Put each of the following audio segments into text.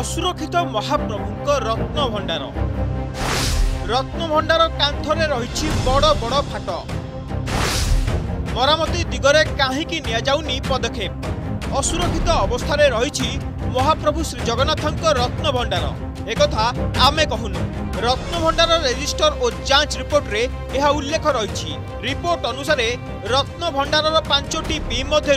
অসুরক্ষিত মহাপ্রভুঙ্ রত্ন ভণ্ডার রত্ন ভণ্ডার কাঁথরে রয়েছে বড় বড় ফাট মরামতি দিগরে কাহিকি নিয়াযাউনি পদক্ষেপ অসুরক্ষিত অবস্থায় রয়েছে মহাপ্রভু শ্রীজগন্নাথঙ্ক রত্ন ভণ্ডার একথা আমি কহুনু রত্ন ভণ্ডার রেজিষ্টর ও যাঞ্চ রিপোর্টরে এহা উল্লেখ রয়েছে রিপোর্ট অনুসারে রত্ন ভণ্ডার পাঁচটি বি মধ্যে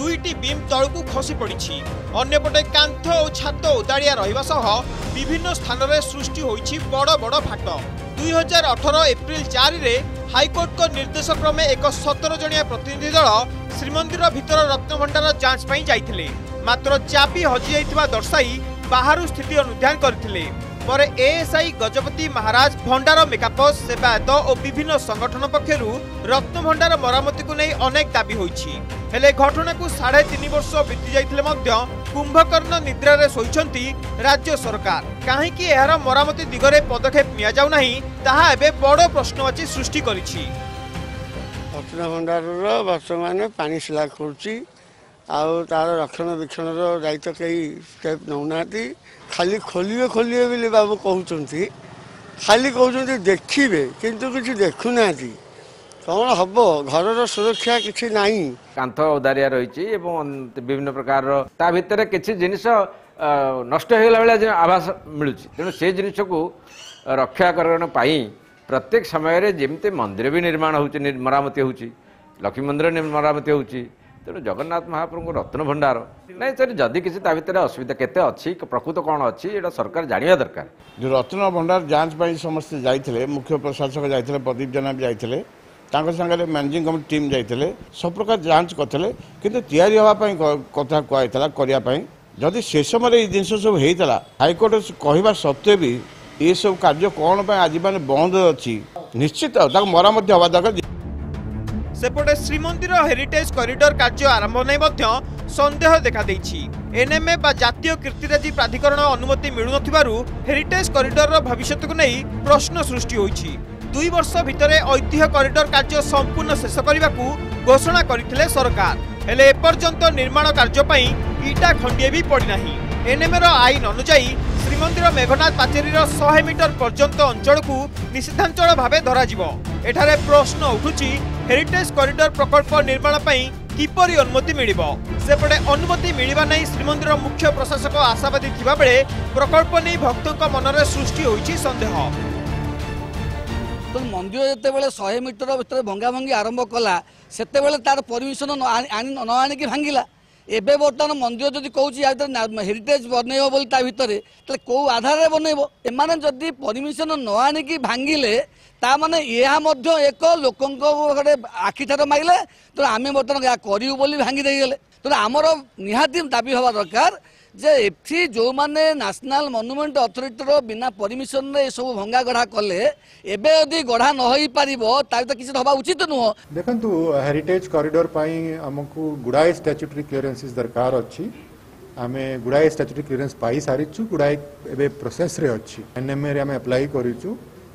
ଦୁଇଟି ବିମ୍ ତଳକୁ ଖସି ପଡ଼ିଛି ଅନ୍ୟପଟେ କାନ୍ଥ ଓ ଛାତ ଓଦାଳିଆ ରହିବା ସହ ବିଭିନ୍ନ ସ୍ଥାନରେ ସୃଷ୍ଟି ହୋଇଛି ବଡ଼ ବଡ଼ ଫାଟ ଦୁଇ ହଜାର ଅଠର ଏପ୍ରିଲ ଚାରିରେ ହାଇକୋର୍ଟଙ୍କ ନିର୍ଦ୍ଦେଶ କ୍ରମେ ଏକ ସତର ଜଣିଆ ପ୍ରତିନିଧି ଦଳ ଶ୍ରୀମନ୍ଦିର ଭିତର ରତ୍ନଭଣ୍ଡାର ଯାଞ୍ଚ ପାଇଁ ଯାଇଥିଲେ ମାତ୍ର ଚାବି ହଜିଯାଇଥିବା ଦର୍ଶାଇ ବାହାରୁ ସ୍ଥିତି ଅନୁଧ୍ୟାନ କରିଥିଲେ পরে এএসআই গজপতি মহারাজ ভণ্ডার মেকাপস সেবায়ত ও বিভিন্ন সংগঠন পক্ষ রত্নভণ্ডার মরামতি নেই অনেক দাবি হয়েছে হলে ঘটনা সাড়ে তিন বর্ষ বিতি যাই কুম্ভকর্ণ নিদ্রার শোইছেন রাজ্য সরকার কী এর মরামতি দিগরে পদক্ষেপ যাও না তাহা এবে বড় প্রশ্নবাচী সৃষ্টি করেছি রত্নভণ্ডারর বর্তমানে পানি শিলা করছে ଆଉ ତାର ରକ୍ଷଣାବେକ୍ଷଣର ଦାୟିତ୍ୱ କେହି ଷ୍ଟେପ୍ ନେଉନାହାନ୍ତି ଖାଲି ଖୋଲିବେ ଖୋଲିବେ ବୋଲି ବାବୁ କହୁଛନ୍ତି ଖାଲି କହୁଛନ୍ତି ଦେଖିବେ କିନ୍ତୁ କିଛି ଦେଖୁନାହାନ୍ତି କ'ଣ ହେବ ଘରର ସୁରକ୍ଷା କିଛି ନାହିଁ କାନ୍ଥ ଓଦାରିଆ ରହିଛି ଏବଂ ବିଭିନ୍ନ ପ୍ରକାରର ତା ଭିତରେ କିଛି ଜିନିଷ ନଷ୍ଟ ହେଇଗଲା ଭଳିଆ ଆଭାସ ମିଳୁଛି ତେଣୁ ସେ ଜିନିଷକୁ ରକ୍ଷାକରଣ ପାଇଁ ପ୍ରତ୍ୟେକ ସମୟରେ ଯେମିତି ମନ୍ଦିର ବି ନିର୍ମାଣ ହେଉଛି ମରାମତି ହେଉଛି ଲକ୍ଷ୍ମୀ ମନ୍ଦିର ମରାମତି ହେଉଛି ତେଣୁ ଜଗନ୍ନାଥ ମହାପ୍ରଭୁଙ୍କ ରତ୍ନ ଭଣ୍ଡାର ନାଇଁ ସାର୍ ଯଦି କିଛି ତା ଭିତରେ ଅସୁବିଧା କେତେ ଅଛି ପ୍ରକୃତ କ'ଣ ଅଛି ଏଇଟା ସରକାର ଜାଣିବା ଦରକାର ଯେଉଁ ରତ୍ନ ଭଣ୍ଡାର ଯାଞ୍ଚ ପାଇଁ ସମସ୍ତେ ଯାଇଥିଲେ ମୁଖ୍ୟ ପ୍ରଶାସକ ଯାଇଥିଲେ ପ୍ରଦୀପ ଜେନା ବି ଯାଇଥିଲେ ତାଙ୍କ ସାଙ୍ଗରେ ମ୍ୟାନେଜିଂ କମିଟି ଟିମ୍ ଯାଇଥିଲେ ସବୁ ପ୍ରକାର ଯାଞ୍ଚ କରିଥିଲେ କିନ୍ତୁ ତିଆରି ହେବା ପାଇଁ କଥା କୁହାଯାଇଥିଲା କରିବା ପାଇଁ ଯଦି ସେ ସମୟରେ ଏଇ ଜିନିଷ ସବୁ ହେଇଥିଲା ହାଇକୋର୍ଟ କହିବା ସତ୍ତ୍ୱେ ବି ଏସବୁ କାର୍ଯ୍ୟ କ'ଣ ପାଇଁ ଆଜି ମାନେ ବନ୍ଦ ଅଛି ନିଶ୍ଚିତ ତାକୁ ମରାମତି ହେବା ଦରକାର ସେପଟେ ଶ୍ରୀମନ୍ଦିର ହେରିଟେଜ୍ କରିଡର କାର୍ଯ୍ୟ ଆରମ୍ଭ ନେଇ ମଧ୍ୟ ସନ୍ଦେହ ଦେଖାଦେଇଛି ଏନ୍ଏମ୍ଏ ବା ଜାତୀୟ କୀର୍ତ୍ତିରାଜି ପ୍ରାଧିକରଣ ଅନୁମତି ମିଳୁନଥିବାରୁ ହେରିଟେଜ୍ କରିଡରର ଭବିଷ୍ୟତକୁ ନେଇ ପ୍ରଶ୍ନ ସୃଷ୍ଟି ହୋଇଛି ଦୁଇ ବର୍ଷ ଭିତରେ ଐତିହ୍ୟ କରିଡର କାର୍ଯ୍ୟ ସମ୍ପୂର୍ଣ୍ଣ ଶେଷ କରିବାକୁ ଘୋଷଣା କରିଥିଲେ ସରକାର ହେଲେ ଏପର୍ଯ୍ୟନ୍ତ ନିର୍ମାଣ କାର୍ଯ୍ୟ ପାଇଁ ଇଟା ଖଣ୍ଡିଏ ବି ପଡ଼ିନାହିଁ ଏନ୍ଏମ୍ଏର ଆଇନ ଅନୁଯାୟୀ ଶ୍ରୀମନ୍ଦିର ମେଘନାଥ ପାଚେରୀର ଶହେ ମିଟର ପର୍ଯ୍ୟନ୍ତ ଅଞ୍ଚଳକୁ ନିଷିଦ୍ଧାଞ୍ଚଳ ଭାବେ ଧରାଯିବ এখানে প্রশ্ন উঠুছি হেরিটেজ করিডর প্রকল্প নির্মাণ পাই কিপর অনুমতি মিলব সেপটে অনুমতি মিলবা নাই শ্রীমন্দির মুখ্য প্রশাসক আশাবাদী থাকবে প্রকল্প নিয়ে ভক্ত মনরে সৃষ্টি হয়েছে সন্দেহ ତେଣୁ ମନ୍ଦିର ଯେତେବେଳେ ଶହେ ମିଟର ଭିତରେ ଭଙ୍ଗାଭଙ୍ଗି ଆରମ୍ଭ କଲା ସେତେବେଳେ ତାର ପରମିସନ ନ ଆଣିକି ଭାଙ୍ଗିଲା ଏବେ ବର୍ତ୍ତମାନ ମନ୍ଦିର ଯଦି କହୁଛି ୟା ଭିତରେ ହେରିଟେଜ୍ ବନେଇବ ବୋଲି ତା ଭିତରେ ତାହେଲେ କେଉଁ ଆଧାରରେ ବନେଇବ ଏମାନେ ଯଦି ପରମିସନ ନ ଆଣିକି ଭାଙ୍ଗିଲେ ତା ମାନେ ଏହା ମଧ୍ୟ ଏକ ଲୋକଙ୍କ ଗୋଟେ ଆଖିଠାର ମାରିଲେ ତେଣୁ ଆମେ ବର୍ତ୍ତମାନ ଏହା କରିବୁ ବୋଲି ଭାଙ୍ଗି ଦେଇଗଲେ ତେଣୁ ଆମର ନିହାତି ଦାବି ହେବା ଦରକାର ଯେ ଏଠି ଯେଉଁମାନେ ନ୍ୟାସନାଲ୍ ମନୁମେଣ୍ଟ ଅଥରିଟିର ବିନା ପରମିଶନରେ ଏସବୁ ଭଙ୍ଗାଗଢ଼ା କଲେ ଏବେ ଯଦି ଗଢ଼ା ନ ହୋଇପାରିବ ତାହେଲେ ତ କିଛି ହେବା ଉଚିତ ନୁହଁ ଦେଖନ୍ତୁ ହେରିଟେଜ୍ କରିଡ଼ର ପାଇଁ ଆମକୁ ଗୁଡ଼ାଏ ଷ୍ଟାଚ୍ୟୁଟରୀ କ୍ଲିୟରେନ୍ସେସ୍ ଦରକାର ଅଛି ଆମେ ଗୁଡ଼ାଏ ଷ୍ଟାଚ୍ୟୁଟରୀ କ୍ଲିୟରେନ୍ସ ପାଇସାରିଛୁ ଗୁଡ଼ାଏ ଏବେ ପ୍ରୋସେସ୍ରେ ଅଛି ଏନ୍ଏମ୍ଏରେ ଆମେ ଆପ୍ଲାଏ କରିଛୁ